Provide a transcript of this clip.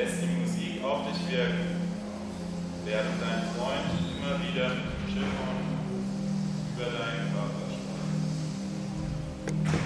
lässt die Musik auf dich wirken, während dein Freund immer wieder mit dem Chiffon über deinen Körper spricht.